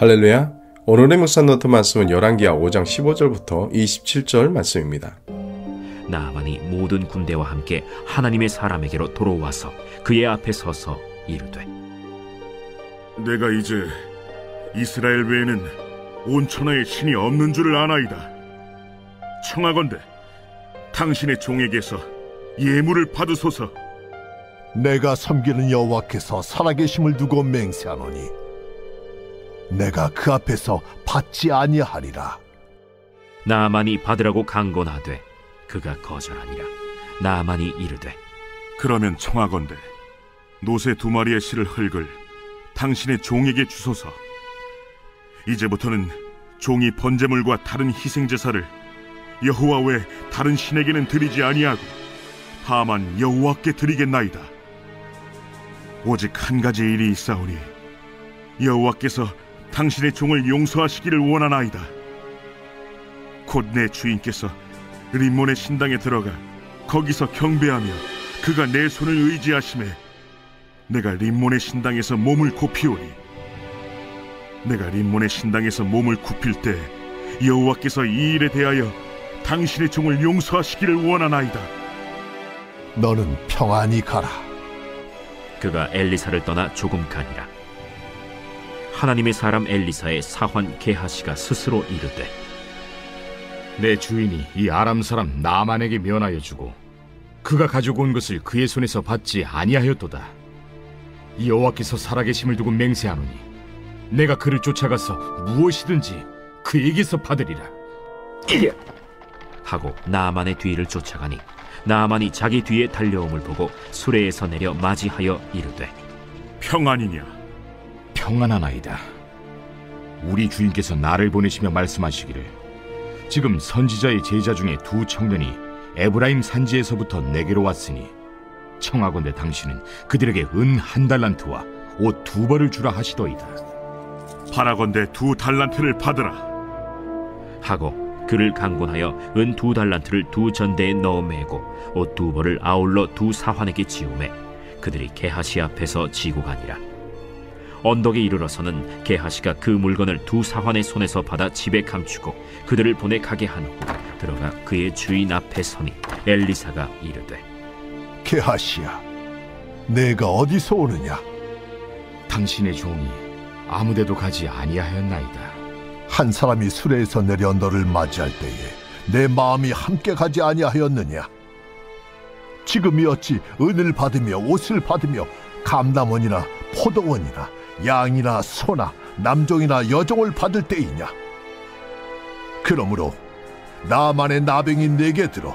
할렐루야. 오늘의 묵상 노트 말씀은 열왕기하 5장 15절부터 27절 말씀입니다. 나아만이 모든 군대와 함께 하나님의 사람에게로 돌아와서 그의 앞에 서서 이르되 내가 이제 이스라엘 외에는 온 천하에 신이 없는 줄을 아나이다. 청하건대 당신의 종에게서 예물을 받으소서. 내가 섬기는 여호와께서 살아계심을 두고 맹세하노니 내가 그 앞에서 받지 아니하리라. 나만이 받으라고 강권하되 그가 거절하니라 나만이 이르되 그러면 청하건대 노새 두 마리의 실을 흙을 당신의 종에게 주소서. 이제부터는 종이 번제물과 다른 희생 제사를 여호와 외 다른 신에게는 드리지 아니하고 다만 여호와께 드리겠나이다. 오직 한 가지 일이 있사오니 여호와께서 당신의 종을 용서하시기를 원하나이다. 곧 내 주인께서 림몬의 신당에 들어가 거기서 경배하며 그가 내 손을 의지하심에 내가 림몬의 신당에서 몸을 굽히오니 내가 림몬의 신당에서 몸을 굽힐 때 여호와께서 이 일에 대하여 당신의 종을 용서하시기를 원하나이다. 너는 평안히 가라. 그가 엘리사를 떠나 조금 가니라 하나님의 사람 엘리사의 사환 게하시가 스스로 이르되 내 주인이 이 아람 사람 나만에게 면하여 주고 그가 가지고 온 것을 그의 손에서 받지 아니하였도다. 이 여호와께서 살아계심을 두고 맹세하노니 내가 그를 쫓아가서 무엇이든지 그에게서 받으리라. 하고 나만의 뒤를 쫓아가니 나만이 자기 뒤에 달려옴을 보고 수레에서 내려 맞이하여 이르되 평안이냐? 평안하나이다. 우리 주인께서 나를 보내시며 말씀하시기를 지금 선지자의 제자 중에 두 청년이 에브라임 산지에서부터 내게로 왔으니 청하건대 당신은 그들에게 은 한 달란트와 옷 두 벌을 주라 하시더이다. 바라건대 두 달란트를 받으라. 하고 그를 강권하여 은 두 달란트를 두 전대에 넣어 매고 옷 두 벌을 아울러 두 사환에게 지우매 그들이 게하시 앞에서 지고 가니라 언덕에 이르러서는 게하시가 그 물건을 두 사환의 손에서 받아 집에 감추고 그들을 보내 가게 한 후 들어가 그의 주인 앞에 서니 엘리사가 이르되 게하시야, 내가 어디서 오느냐? 당신의 종이 아무데도 가지 아니하였나이다. 한 사람이 수레에서 내려 너를 맞이할 때에 내 마음이 함께 가지 아니하였느냐? 지금이 어찌 은을 받으며 옷을 받으며 감남원이나 포도원이나 양이나 소나 남종이나 여종을 받을 때이냐? 그러므로 나만의 나병이 내게 들어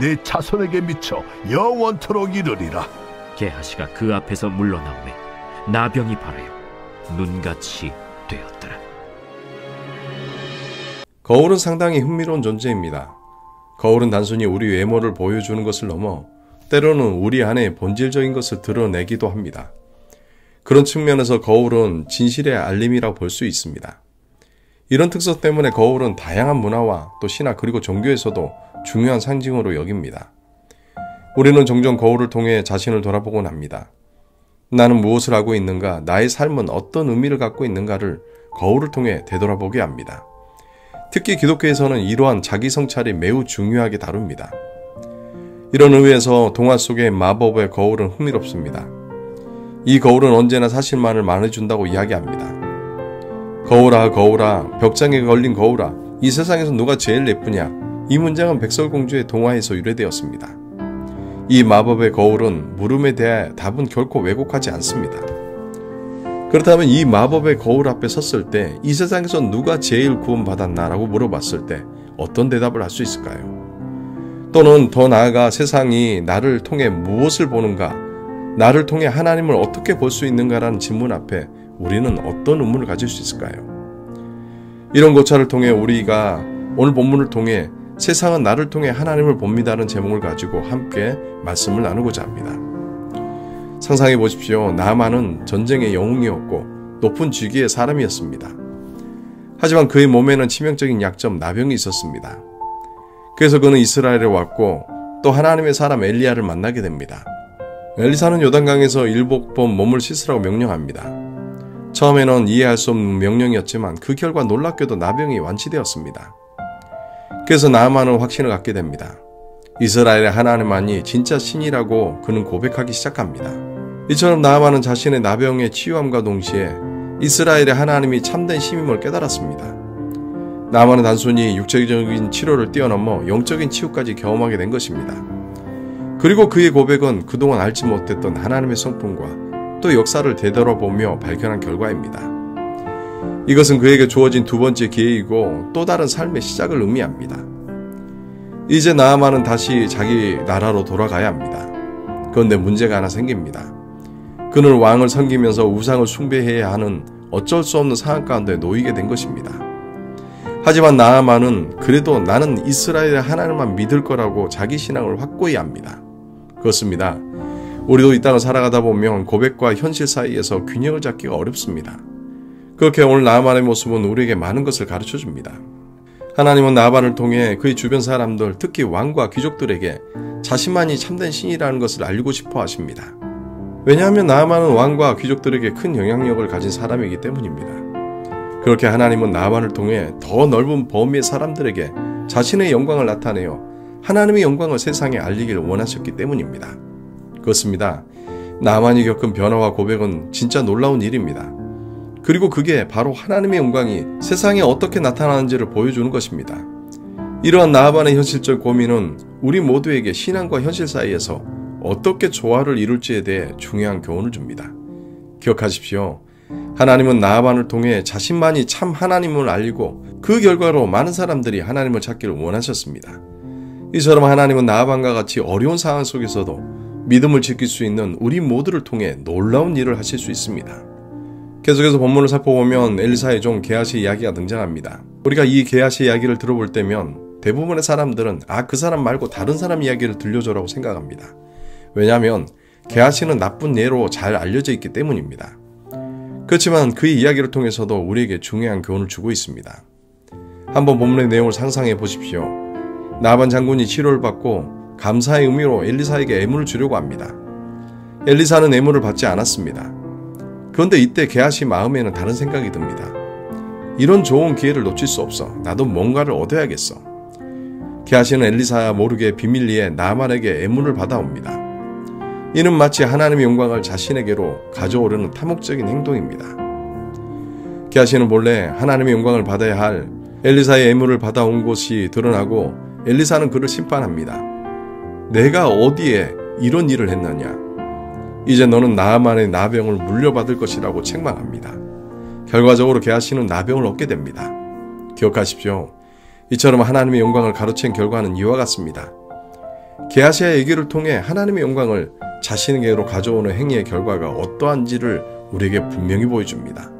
내 자손에게 미쳐 영원토록 이르리라. 게하시가 그 앞에서 물러나오매 나병이 발하여 눈같이 되었더라 거울은 상당히 흥미로운 존재입니다. 거울은 단순히 우리 외모를 보여주는 것을 넘어 때로는 우리 안에 본질적인 것을 드러내기도 합니다. 그런 측면에서 거울은 진실의 알림이라고 볼 수 있습니다. 이런 특성 때문에 거울은 다양한 문화와 또 신화 그리고 종교에서도 중요한 상징으로 여깁니다. 우리는 종종 거울을 통해 자신을 돌아보곤 합니다. 나는 무엇을 하고 있는가, 나의 삶은 어떤 의미를 갖고 있는가를 거울을 통해 되돌아보게 합니다. 특히 기독교에서는 이러한 자기 성찰이 매우 중요하게 다룹니다. 이런 의미에서 동화 속의 마법의 거울은 흥미롭습니다. 이 거울은 언제나 사실만을 말해준다고 이야기합니다. 거울아, 거울아, 벽장에 걸린 거울아, 이 세상에서 누가 제일 예쁘냐? 이 문장은 백설공주의 동화에서 유래되었습니다. 이 마법의 거울은 물음에 대해 답은 결코 왜곡하지 않습니다. 그렇다면 이 마법의 거울 앞에 섰을 때 이 세상에서 누가 제일 구원받았나라고 물어봤을 때 어떤 대답을 할 수 있을까요? 또는 더 나아가 세상이 나를 통해 무엇을 보는가, 나를 통해 하나님을 어떻게 볼 수 있는가라는 질문 앞에 우리는 어떤 의문을 가질 수 있을까요? 이런 고찰을 통해 우리가 오늘 본문을 통해 세상은 나를 통해 하나님을 봅니다는 제목을 가지고 함께 말씀을 나누고자 합니다. 상상해 보십시오. 나만은 전쟁의 영웅이었고 높은 직위의 사람이었습니다. 하지만 그의 몸에는 치명적인 약점 나병이 있었습니다. 그래서 그는 이스라엘에 왔고 또 하나님의 사람 엘리야를 만나게 됩니다. 엘리사는 요단강에서 번 몸을 씻으라고 명령합니다. 처음에는 이해할 수 없는 명령이었지만 그 결과 놀랍게도 나병이 완치되었습니다. 그래서 나아만은 확신을 갖게 됩니다. 이스라엘의 하나님만이 진짜 신이라고 그는 고백하기 시작합니다. 이처럼 나아만은 자신의 나병의 치유함과 동시에 이스라엘의 하나님이 참된 신임을 깨달았습니다. 나아만은 단순히 육체적인 치료를 뛰어넘어 영적인 치유까지 경험하게 된 것입니다. 그리고 그의 고백은 그동안 알지 못했던 하나님의 성품과 또 역사를 되돌아보며 발견한 결과입니다. 이것은 그에게 주어진 두 번째 기회이고 또 다른 삶의 시작을 의미합니다. 이제 나아만은 다시 자기 나라로 돌아가야 합니다. 그런데 문제가 하나 생깁니다. 그는 왕을 섬기면서 우상을 숭배해야 하는 어쩔 수 없는 상황 가운데 놓이게 된 것입니다. 하지만 나아만은 그래도 나는 이스라엘의 하나님만 믿을 거라고 자기 신앙을 확고히 합니다. 그렇습니다. 우리도 이 땅을 살아가다 보면 고백과 현실 사이에서 균형을 잡기가 어렵습니다. 그렇게 오늘 나아만의 모습은 우리에게 많은 것을 가르쳐 줍니다. 하나님은 나반을 통해 그의 주변 사람들, 특히 왕과 귀족들에게 자신만이 참된 신이라는 것을 알리고 싶어 하십니다. 왜냐하면 나만은 왕과 귀족들에게 큰 영향력을 가진 사람이기 때문입니다. 그렇게 하나님은 나반을 통해 더 넓은 범위의 사람들에게 자신의 영광을 나타내어 하나님의 영광을 세상에 알리기를 원하셨기 때문입니다. 그렇습니다. 나만이 겪은 변화와 고백은 진짜 놀라운 일입니다. 그리고 그게 바로 하나님의 영광이 세상에 어떻게 나타나는지를 보여주는 것입니다. 이러한 나아반의 현실적 고민은 우리 모두에게 신앙과 현실 사이에서 어떻게 조화를 이룰지에 대해 중요한 교훈을 줍니다. 기억하십시오. 하나님은 나아반을 통해 자신만이 참 하나님을 알리고 그 결과로 많은 사람들이 하나님을 찾기를 원하셨습니다. 이처럼 하나님은 나아반과 같이 어려운 상황 속에서도 믿음을 지킬 수 있는 우리 모두를 통해 놀라운 일을 하실 수 있습니다. 계속해서 본문을 살펴보면 엘리사의 종 게하시 이야기가 등장합니다. 우리가 이 게하시 이야기를 들어볼 때면 대부분의 사람들은 아 그 사람 말고 다른 사람 이야기를 들려줘라고 생각합니다. 왜냐하면 게하시는 나쁜 예로 잘 알려져 있기 때문입니다. 그렇지만 그의 이야기를 통해서도 우리에게 중요한 교훈을 주고 있습니다. 한번 본문의 내용을 상상해 보십시오. 나반 장군이 치료를 받고 감사의 의미로 엘리사에게 애물을 주려고 합니다. 엘리사는 애물을 받지 않았습니다. 그런데 이때 게하시 마음에는 다른 생각이 듭니다. 이런 좋은 기회를 놓칠 수 없어. 나도 뭔가를 얻어야겠어. 게하시는 엘리사 모르게 비밀리에 나만에게 애문을 받아옵니다. 이는 마치 하나님의 영광을 자신에게로 가져오려는 탐욕적인 행동입니다. 게하시는 본래 하나님의 영광을 받아야 할 엘리사의 애물을 받아온 곳이 드러나고 엘리사는 그를 심판합니다. 내가 어디에 이런 일을 했느냐? 이제 너는 나만의 나병을 물려받을 것이라고 책망합니다. 결과적으로 게하시는 나병을 얻게 됩니다. 기억하십시오. 이처럼 하나님의 영광을 가로챈 결과는 이와 같습니다. 게하시의 얘기를 통해 하나님의 영광을 자신에게로 가져오는 행위의 결과가 어떠한지를 우리에게 분명히 보여줍니다.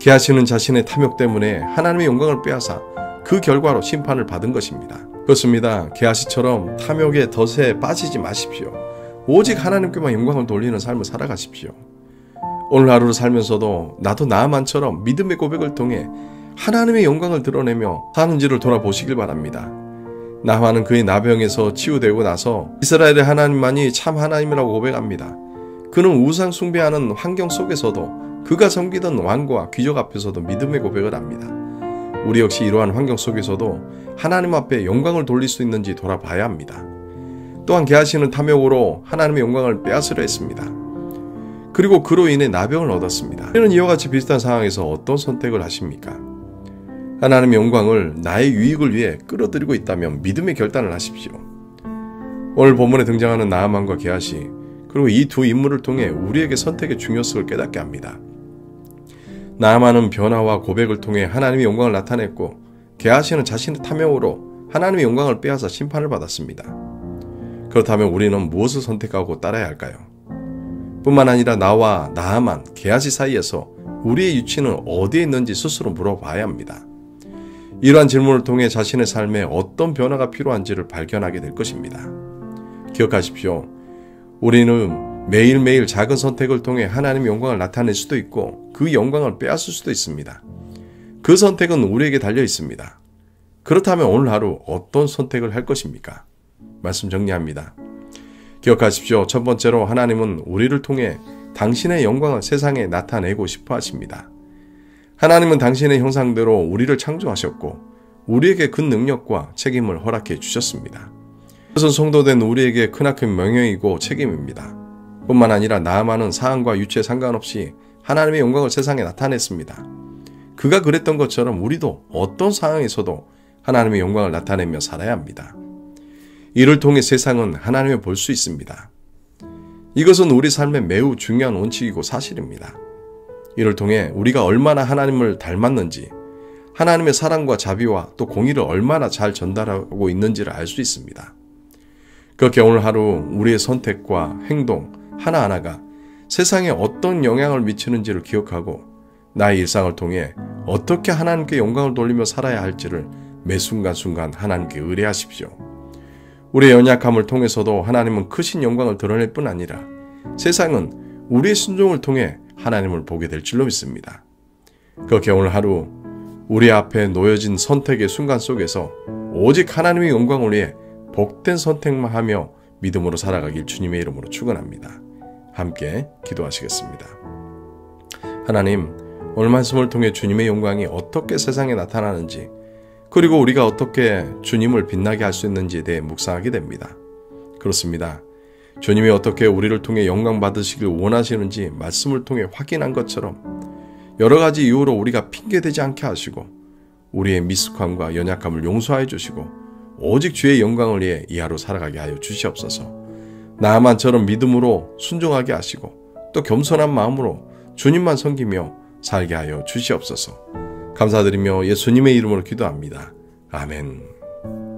게하시는 자신의 탐욕 때문에 하나님의 영광을 빼앗아 그 결과로 심판을 받은 것입니다. 그렇습니다. 게하시처럼 탐욕의 덫에 빠지지 마십시오. 오직 하나님께만 영광을 돌리는 삶을 살아가십시오. 오늘 하루를 살면서도 나도 나만처럼 믿음의 고백을 통해 하나님의 영광을 드러내며 사는지를 돌아보시길 바랍니다. 나만은 그의 나병에서 치유되고 나서 이스라엘의 하나님만이 참 하나님이라고 고백합니다. 그는 우상 숭배하는 환경 속에서도 그가 섬기던 왕과 귀족 앞에서도 믿음의 고백을 합니다. 우리 역시 이러한 환경 속에서도 하나님 앞에 영광을 돌릴 수 있는지 돌아봐야 합니다. 또한 개하시는 탐욕으로 하나님의 영광을 빼앗으려 했습니다. 그리고 그로 인해 나병을 얻었습니다. 우리는 이와 같이 비슷한 상황에서 어떤 선택을 하십니까? 하나님의 영광을 나의 유익을 위해 끌어들이고 있다면 믿음의 결단을 하십시오. 오늘 본문에 등장하는 나아만과 게하시 그리고 이 두 인물을 통해 우리에게 선택의 중요성을 깨닫게 합니다. 나아만은 변화와 고백을 통해 하나님의 영광을 나타냈고 게하시는 자신의 탐욕으로 하나님의 영광을 빼앗아 심판을 받았습니다. 그렇다면 우리는 무엇을 선택하고 따라야 할까요? 뿐만 아니라 나와 나만 개아시 사이에서 우리의 위치는 어디에 있는지 스스로 물어봐야 합니다. 이러한 질문을 통해 자신의 삶에 어떤 변화가 필요한지를 발견하게 될 것입니다. 기억하십시오. 우리는 매일매일 작은 선택을 통해 하나님의 영광을 나타낼 수도 있고 그 영광을 빼앗을 수도 있습니다. 그 선택은 우리에게 달려 있습니다. 그렇다면 오늘 하루 어떤 선택을 할 것입니까? 말씀 정리합니다. 기억하십시오. 첫 번째로 하나님은 우리를 통해 당신의 영광을 세상에 나타내고 싶어 하십니다. 하나님은 당신의 형상대로 우리를 창조하셨고 우리에게 그 능력과 책임을 허락해 주셨습니다. 그것은 성도된 우리에게 크나큰 명예이고 책임입니다. 뿐만 아니라 나아만은 사항과 유치에 상관없이 하나님의 영광을 세상에 나타냈습니다. 그가 그랬던 것처럼 우리도 어떤 상황에서도 하나님의 영광을 나타내며 살아야 합니다. 이를 통해 세상은 하나님을 볼 수 있습니다. 이것은 우리 삶의 매우 중요한 원칙이고 사실입니다. 이를 통해 우리가 얼마나 하나님을 닮았는지, 하나님의 사랑과 자비와 또 공의를 얼마나 잘 전달하고 있는지를 알 수 있습니다. 그렇게 오늘 하루 우리의 선택과 행동 하나하나가 세상에 어떤 영향을 미치는지를 기억하고 나의 일상을 통해 어떻게 하나님께 영광을 돌리며 살아야 할지를 매 순간순간 하나님께 의뢰하십시오. 우리의 연약함을 통해서도 하나님은 크신 영광을 드러낼 뿐 아니라 세상은 우리의 순종을 통해 하나님을 보게 될 줄로 믿습니다. 그렇게 오늘 하루 우리 앞에 놓여진 선택의 순간 속에서 오직 하나님의 영광을 위해 복된 선택만 하며 믿음으로 살아가길 주님의 이름으로 축원합니다. 함께 기도하시겠습니다. 하나님, 오늘 말씀을 통해 주님의 영광이 어떻게 세상에 나타나는지 그리고 우리가 어떻게 주님을 빛나게 할 수 있는지에 대해 묵상하게 됩니다. 그렇습니다. 주님이 어떻게 우리를 통해 영광 받으시길 원하시는지 말씀을 통해 확인한 것처럼 여러 가지 이유로 우리가 핑계대지 않게 하시고 우리의 미숙함과 연약함을 용서하여 주시고 오직 주의 영광을 위해 이 하루 살아가게 하여 주시옵소서. 나만처럼 믿음으로 순종하게 하시고 또 겸손한 마음으로 주님만 섬기며 살게 하여 주시옵소서. 감사드리며 예수님의 이름으로 기도합니다. 아멘.